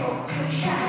有慈善。